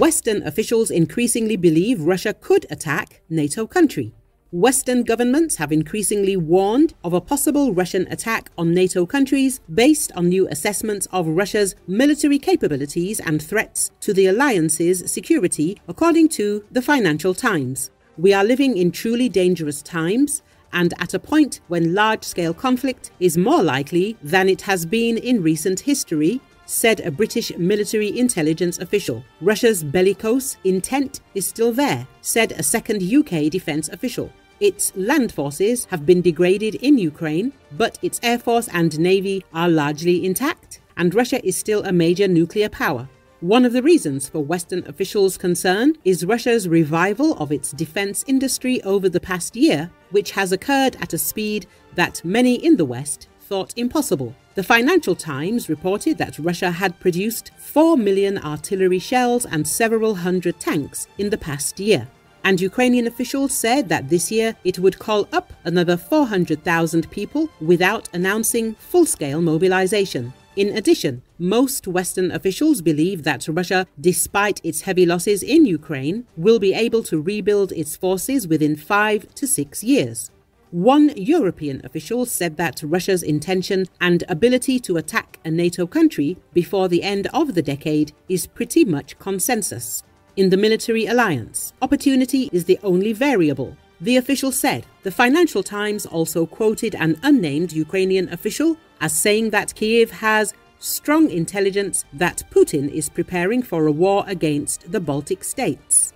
Western officials increasingly believe Russia could attack NATO country. Western governments have increasingly warned of a possible Russian attack on NATO countries based on new assessments of Russia's military capabilities and threats to the alliance's security, according to the Financial Times. We are living in truly dangerous times and at a point when large scale conflict is more likely than it has been in recent history, said a British military intelligence official. Russia's bellicose intent is still there, said a second UK defence official. Its land forces have been degraded in Ukraine, but its air force and navy are largely intact, and Russia is still a major nuclear power. One of the reasons for Western officials' concern is Russia's revival of its defense industry over the past year, which has occurred at a speed that many in the West thought impossible. The Financial Times reported that Russia had produced 4 million artillery shells and several hundred tanks in the past year and Ukrainian officials said that this year it would call up another 400,000 people without announcing full scale mobilization. In addition, most Western officials believe that Russia, despite its heavy losses in Ukraine, will be able to rebuild its forces within five to six years. One European official said that Russia's intention and ability to attack a NATO country before the end of the decade is pretty much consensus. In the military alliance, opportunity is the only variable. The official said. The Financial Times also quoted an unnamed Ukrainian official as saying that Kiev has strong intelligence that Putin is preparing for a war against the Baltic states.